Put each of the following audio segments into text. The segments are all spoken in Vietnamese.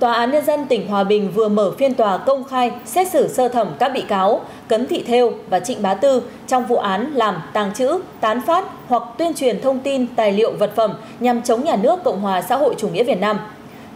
Tòa án Nhân dân tỉnh Hòa Bình vừa mở phiên tòa công khai xét xử sơ thẩm các bị cáo Cấn Thị Thêu và Trịnh Bá Tư trong vụ án làm tàng trữ, tán phát hoặc tuyên truyền thông tin tài liệu vật phẩm nhằm chống nhà nước Cộng hòa xã hội chủ nghĩa Việt Nam.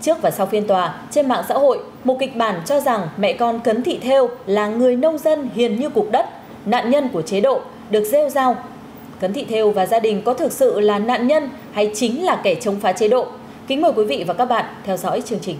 Trước và sau phiên tòa, trên mạng xã hội, một kịch bản cho rằng mẹ con Cấn Thị Thêu là người nông dân hiền như cục đất, nạn nhân của chế độ, được rêu rao. Cấn Thị Thêu và gia đình có thực sự là nạn nhân hay chính là kẻ chống phá chế độ? Kính mời quý vị và các bạn theo dõi chương trình.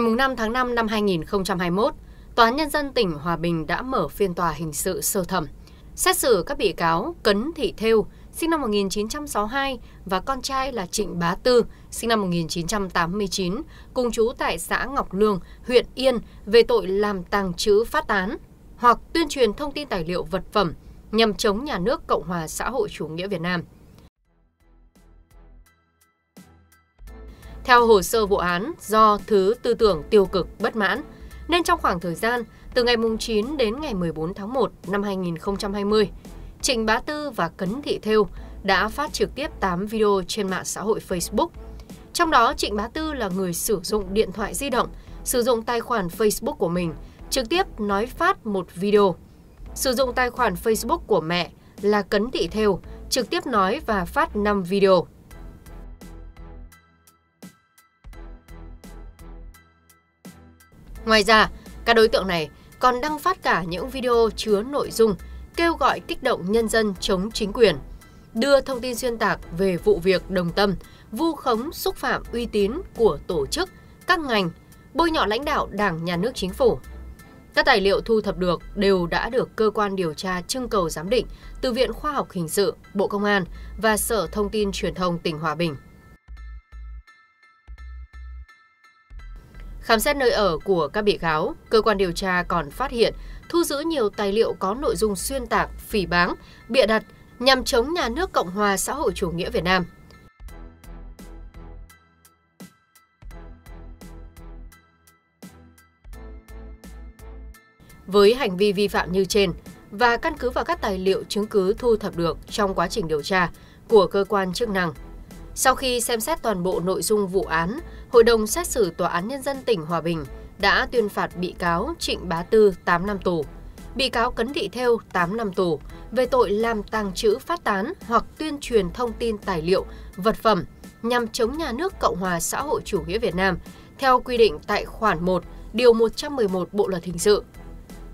Ngày 5 tháng 5 năm 2021, Tòa án Nhân dân tỉnh Hòa Bình đã mở phiên tòa hình sự sơ thẩm, xét xử các bị cáo Cấn Thị Thêu, sinh năm 1962 và con trai là Trịnh Bá Tư, sinh năm 1989, cùng chú tại xã Ngọc Lương, huyện Yên về tội làm tàng trữ phát tán hoặc tuyên truyền thông tin tài liệu vật phẩm nhằm chống nhà nước Cộng hòa xã hội chủ nghĩa Việt Nam. Theo hồ sơ vụ án, do thứ tư tưởng tiêu cực bất mãn, nên trong khoảng thời gian từ ngày 9 đến ngày 14 tháng 1 năm 2020, Trịnh Bá Tư và Cấn Thị Thêu đã phát trực tiếp 8 video trên mạng xã hội Facebook. Trong đó, Trịnh Bá Tư là người sử dụng điện thoại di động, sử dụng tài khoản Facebook của mình, trực tiếp nói phát một video. Sử dụng tài khoản Facebook của mẹ là Cấn Thị Thêu, trực tiếp nói và phát 5 video. Ngoài ra, các đối tượng này còn đăng phát cả những video chứa nội dung kêu gọi kích động nhân dân chống chính quyền, đưa thông tin xuyên tạc về vụ việc đồng tâm, vu khống xúc phạm uy tín của tổ chức, các ngành, bôi nhọ lãnh đạo Đảng, Nhà nước, Chính phủ. Các tài liệu thu thập được đều đã được cơ quan điều tra trưng cầu giám định từ Viện Khoa học Hình sự, Bộ Công an và Sở Thông tin Truyền thông tỉnh Hòa Bình. Khám xét nơi ở của các bị cáo, cơ quan điều tra còn phát hiện thu giữ nhiều tài liệu có nội dung xuyên tạc, phỉ báng, bịa đặt nhằm chống nhà nước Cộng hòa xã hội chủ nghĩa Việt Nam. Với hành vi vi phạm như trên và căn cứ vào các tài liệu chứng cứ thu thập được trong quá trình điều tra của cơ quan chức năng, sau khi xem xét toàn bộ nội dung vụ án, Hội đồng xét xử Tòa án Nhân dân tỉnh Hòa Bình đã tuyên phạt bị cáo Trịnh Bá Tư 8 năm tù, bị cáo Cấn Thị Thêu 8 năm tù về tội làm tàng trữ phát tán hoặc tuyên truyền thông tin tài liệu, vật phẩm nhằm chống nhà nước Cộng hòa xã hội chủ nghĩa Việt Nam theo quy định tại khoản 1, điều 111 Bộ luật hình sự.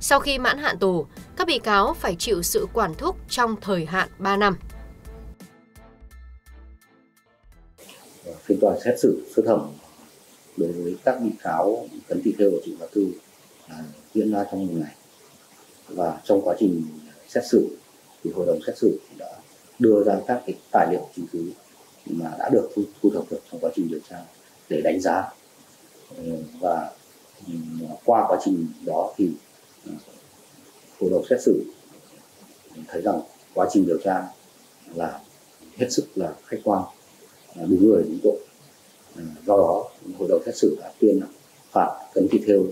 Sau khi mãn hạn tù, các bị cáo phải chịu sự quản thúc trong thời hạn 3 năm. phiên tòa xét xử sơ thẩm đối với các bị cáo Cấn Thị Thêu và Trịnh Bá Thư à, diễn ra trong một ngày và trong quá trình xét xử thì hội đồng xét xử đã đưa ra các cái tài liệu chứng cứ mà đã được thu, thu thập được trong quá trình điều tra để đánh giá. Ừ, và ừ, qua quá trình đó thì ừ, hội đồng xét xử thấy rằng quá trình điều tra là hết sức là khách quan đúng người đúng tội do đó hội đồng xét xử đã tuyên phạt cấn thị thêu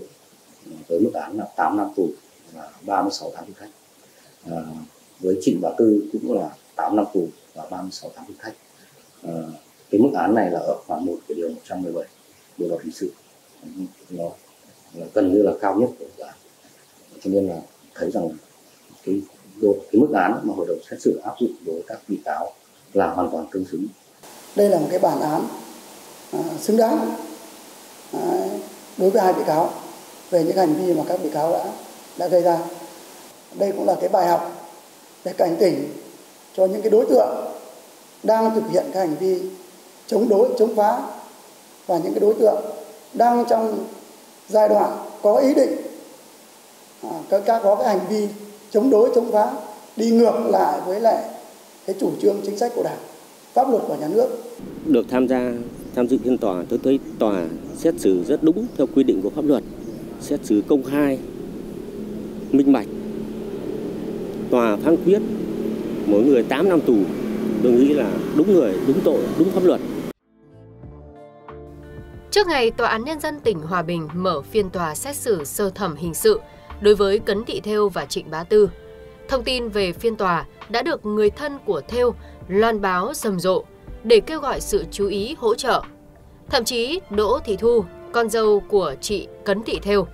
ờ, với mức án là 8 năm tù và 36 tháng thử thách à, ờ, với trịnh bá tư cũng là 8 năm tù và 36 tháng thử thách à, ờ, cái mức án này là ở khoảng 1 của điều 117 bộ luật hình sự. Nó là gần như là cao nhất của vụ án. Cho nên là thấy rằng cái cái mức án mà hội đồng xét xử áp dụng đối với các bị cáo là hoàn toàn tương xứng. Đây là một cái bản án à, xứng đáng à, đối với hai bị cáo về những hành vi mà các bị cáo đã đã gây ra đây cũng là cái bài học để cảnh tỉnh cho những cái đối tượng đang thực hiện cái hành vi chống đối chống phá và những cái đối tượng đang trong giai đoạn có ý định à, các có cái hành vi chống đối chống phá đi ngược lại với lại cái chủ trương chính sách của đảng pháp luật của nhà nước. Được tham gia tham dự phiên tòa tôi thấy tòa xét xử rất đúng theo quy định của pháp luật, xét xử công khai, minh bạch. Tòa phán quyết mỗi người 8 năm tù, tôi nghĩ là đúng người, đúng tội, đúng pháp luật. Trước ngày Tòa án Nhân dân tỉnh Hòa Bình mở phiên tòa xét xử sơ thẩm hình sự đối với Cấn Thị Thêu và Trịnh Bá Tư, Thông tin về phiên tòa đã được người thân của Thêu loan báo rầm rộ để kêu gọi sự chú ý hỗ trợ. Thậm chí Đỗ Thị Thu, con dâu của chị Cấn Thị Thêu,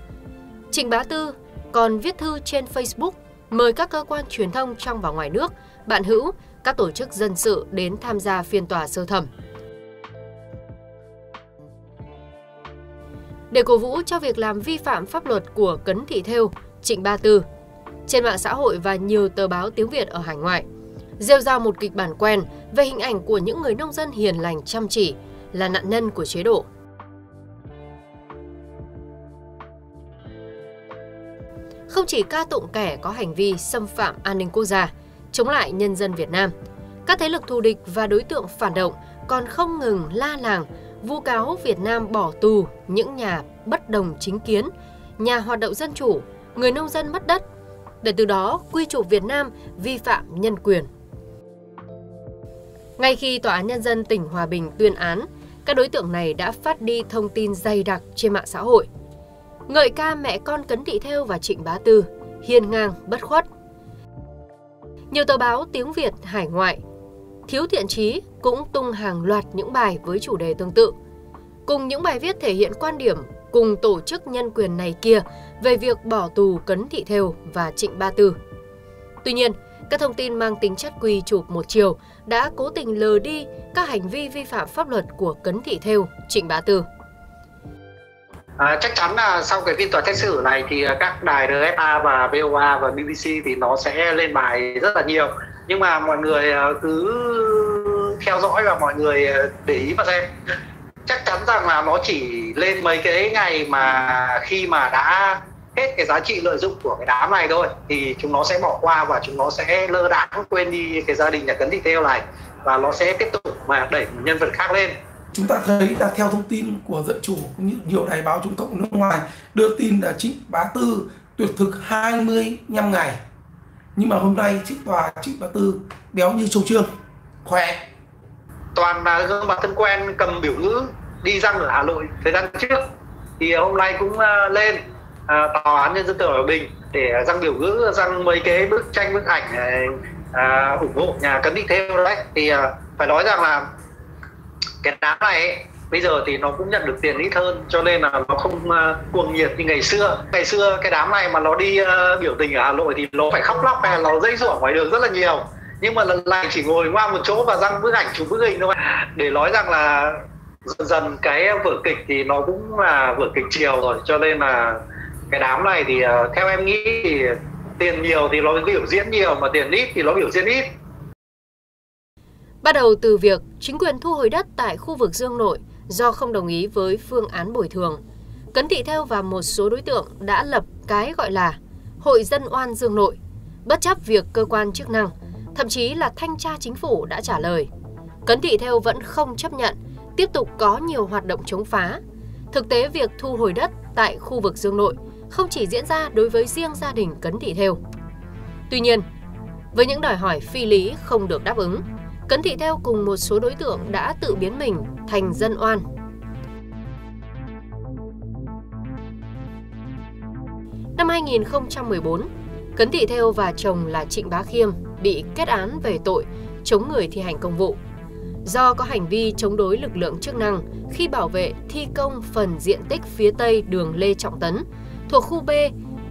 Trịnh Bá Tư còn viết thư trên Facebook mời các cơ quan truyền thông trong và ngoài nước, bạn hữu, các tổ chức dân sự đến tham gia phiên tòa sơ thẩm. Để cổ vũ cho việc làm vi phạm pháp luật của Cấn Thị Thêu, Trịnh Ba Tư, trên mạng xã hội và nhiều tờ báo tiếng Việt ở hải ngoại, rêu ra một kịch bản quen về hình ảnh của những người nông dân hiền lành chăm chỉ là nạn nhân của chế độ. Không chỉ ca tụng kẻ có hành vi xâm phạm an ninh quốc gia, chống lại nhân dân Việt Nam, các thế lực thù địch và đối tượng phản động còn không ngừng la làng vu cáo Việt Nam bỏ tù những nhà bất đồng chính kiến, nhà hoạt động dân chủ, người nông dân mất đất, để từ đó quy chụp Việt Nam vi phạm nhân quyền. Ngay khi Tòa án Nhân dân tỉnh Hòa Bình tuyên án, các đối tượng này đã phát đi thông tin dày đặc trên mạng xã hội. Ngợi ca mẹ con Cấn Thị Thêu và Trịnh Bá Tư, hiền ngang, bất khuất. Nhiều tờ báo tiếng Việt hải ngoại, thiếu thiện trí cũng tung hàng loạt những bài với chủ đề tương tự. Cùng những bài viết thể hiện quan điểm cùng tổ chức nhân quyền này kia về việc bỏ tù Cấn Thị Thêu và Trịnh Ba Tư. Tuy nhiên, các thông tin mang tính chất quy chụp một chiều đã cố tình lờ đi các hành vi vi phạm pháp luật của Cấn Thị Thêu, Trịnh Bá Tư. À, chắc chắn là sau cái phiên tòa xét xử này thì các đài RFA và VOA và BBC thì nó sẽ lên bài rất là nhiều nhưng mà mọi người à, cứ theo dõi và mọi người à, để ý mà xem chắc chắn rằng là nó chỉ lên mấy cái ngày mà khi mà đã hết cái giá trị lợi dụng của cái đám này thôi thì chúng nó sẽ bỏ qua và chúng nó sẽ lơ đãng quên đi cái gia đình nhà cấn thị theo này và nó sẽ tiếp tục mà đẩy nhân vật khác lên. Chúng ta thấy là theo thông tin của dân chủ cũng như nhiều đài báo trung cộng nước ngoài đưa tin là trịnh bá tư tuyệt thực 25 ngày. Nhưng mà hôm nay trịnh tòa trịnh bá tư béo như châu trương khỏe. Toàn là gương mặt thân quen cầm biểu ngữ đi răng ở hà nội thời gian trước. Thì hôm nay cũng uh, lên à, tòa án nhân dân tỉnh hòa bình để răng biểu ngữ răng mấy cái bức tranh bức ảnh à, à ủng hộ nhà cấn thị theo đấy. Thì à, phải nói rằng là cái đám này ấy, bây giờ thì nó cũng nhận được tiền ít hơn cho nên là nó không uh, cuồng nhiệt như ngày xưa. Ngày xưa cái đám này mà nó đi uh, biểu tình ở hà nội thì nó phải khóc lóc hay nó dây rủa ngoài đường rất là nhiều. Nhưng mà lần này chỉ ngồi ngoan một chỗ và răng bức ảnh chụp bức hình thôi. Để nói rằng là dần dần cái vở kịch thì nó cũng là vở kịch chiều rồi cho nên là cái đám này thì uh, theo em nghĩ thì tiền nhiều thì nó biểu diễn nhiều mà tiền ít thì nó biểu diễn ít Bắt đầu từ việc chính quyền thu hồi đất tại khu vực Dương Nội do không đồng ý với phương án bồi thường, Cấn Thị Theo và một số đối tượng đã lập cái gọi là Hội Dân Oan Dương Nội, bất chấp việc cơ quan chức năng, thậm chí là thanh tra chính phủ đã trả lời. Cấn Thị Theo vẫn không chấp nhận, tiếp tục có nhiều hoạt động chống phá. Thực tế việc thu hồi đất tại khu vực Dương Nội không chỉ diễn ra đối với riêng gia đình Cấn Thị Theo. Tuy nhiên, với những đòi hỏi phi lý không được đáp ứng, Cấn Thị Theo cùng một số đối tượng đã tự biến mình thành dân oan. Năm 2014, Cấn Thị Theo và chồng là Trịnh Bá Khiêm bị kết án về tội chống người thi hành công vụ. Do có hành vi chống đối lực lượng chức năng khi bảo vệ thi công phần diện tích phía tây đường Lê Trọng Tấn thuộc khu B,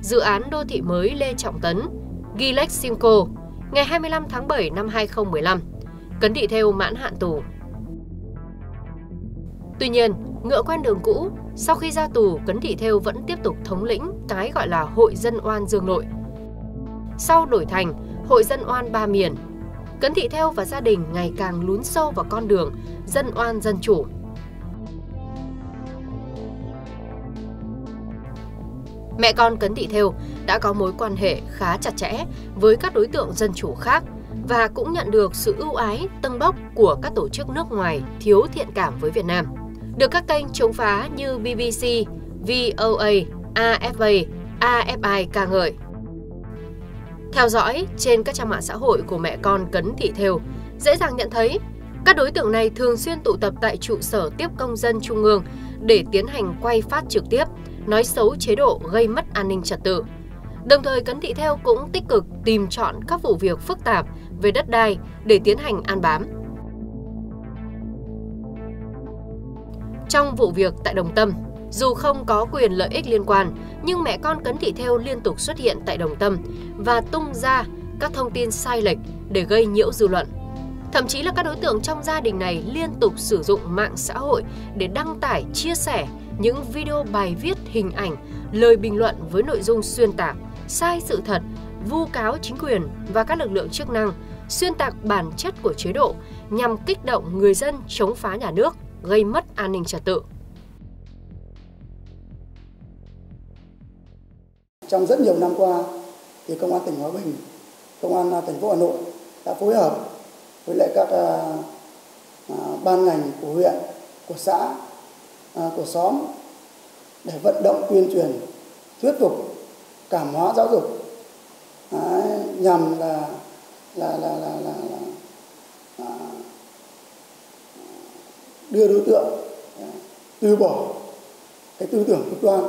dự án đô thị mới Lê Trọng Tấn, Gilex Simco, ngày 25 tháng 7 năm 2015 Cấn Thị Theo mãn hạn tù. Tuy nhiên, ngựa quen đường cũ, sau khi ra tù, Cấn Thị Theo vẫn tiếp tục thống lĩnh cái gọi là Hội Dân Oan Dương Nội. Sau đổi thành Hội Dân Oan Ba Miền, Cấn Thị Theo và gia đình ngày càng lún sâu vào con đường dân oan dân chủ. Mẹ con Cấn Thị Theo đã có mối quan hệ khá chặt chẽ với các đối tượng dân chủ khác – và cũng nhận được sự ưu ái tâng bốc của các tổ chức nước ngoài thiếu thiện cảm với Việt Nam. Được các kênh chống phá như BBC, VOA, AFA, AFI ca ngợi. Theo dõi trên các trang mạng xã hội của mẹ con Cấn Thị Thêu, dễ dàng nhận thấy các đối tượng này thường xuyên tụ tập tại trụ sở tiếp công dân trung ương để tiến hành quay phát trực tiếp, nói xấu chế độ gây mất an ninh trật tự, Đồng thời Cấn Thị Theo cũng tích cực tìm chọn các vụ việc phức tạp về đất đai để tiến hành an bám. Trong vụ việc tại Đồng Tâm, dù không có quyền lợi ích liên quan, nhưng mẹ con Cấn Thị Theo liên tục xuất hiện tại Đồng Tâm và tung ra các thông tin sai lệch để gây nhiễu dư luận. Thậm chí là các đối tượng trong gia đình này liên tục sử dụng mạng xã hội để đăng tải, chia sẻ những video bài viết, hình ảnh, lời bình luận với nội dung xuyên tạc, sai sự thật, vu cáo chính quyền và các lực lượng chức năng, xuyên tạc bản chất của chế độ nhằm kích động người dân chống phá nhà nước, gây mất an ninh trật tự. Trong rất nhiều năm qua, thì Công an tỉnh Hòa Bình, Công an à, thành phố Hà Nội đã phối hợp với lại các à, à, ban ngành của huyện, của xã, À, của xóm để vận động tuyên truyền, thuyết phục, cảm hóa giáo dục. Đấy, nhằm là là là là, là, là à, đưa đối tượng à, từ bỏ cái tư tưởng cực đoan.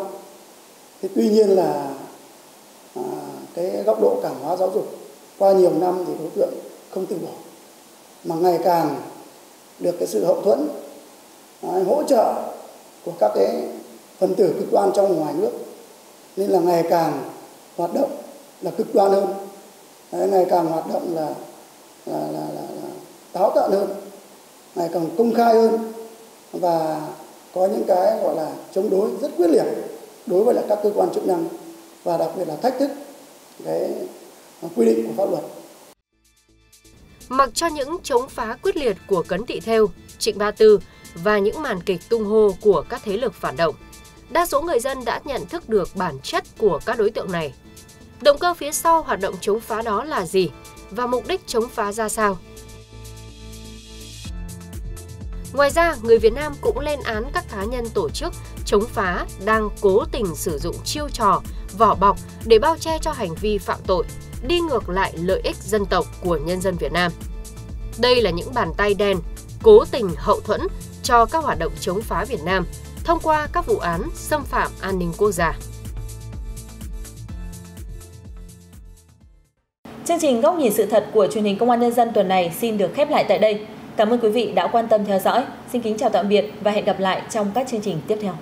Thế tuy nhiên là à, cái góc độ cảm hóa giáo dục qua nhiều năm thì đối tượng không từ bỏ mà ngày càng được cái sự hậu thuẫn đấy, hỗ trợ của các cái phần tử cực đoan trong và ngoài nước. Nên là ngày càng hoạt động là cực đoan hơn. Đấy, ngày càng hoạt động là là, là, là, là táo tợn hơn ngày càng công khai hơn và có những cái gọi là chống đối rất quyết liệt đối với lại các cơ quan chức năng và đặc biệt là thách thức cái quy định của pháp luật. Mặc cho những chống phá quyết liệt của Cấn Thị Theo, Trịnh Ba Tư và những màn kịch tung hô của các thế lực phản động, đa số người dân đã nhận thức được bản chất của các đối tượng này. Động cơ phía sau hoạt động chống phá đó là gì và mục đích chống phá ra sao? Ngoài ra, người Việt Nam cũng lên án các cá nhân tổ chức chống phá đang cố tình sử dụng chiêu trò, vỏ bọc để bao che cho hành vi phạm tội, đi ngược lại lợi ích dân tộc của nhân dân Việt Nam. Đây là những bàn tay đen, cố tình hậu thuẫn cho các hoạt động chống phá Việt Nam thông qua các vụ án xâm phạm an ninh quốc gia. Chương trình Góc nhìn sự thật của truyền hình Công an Nhân dân tuần này xin được khép lại tại đây. Cảm ơn quý vị đã quan tâm theo dõi. Xin kính chào tạm biệt và hẹn gặp lại trong các chương trình tiếp theo.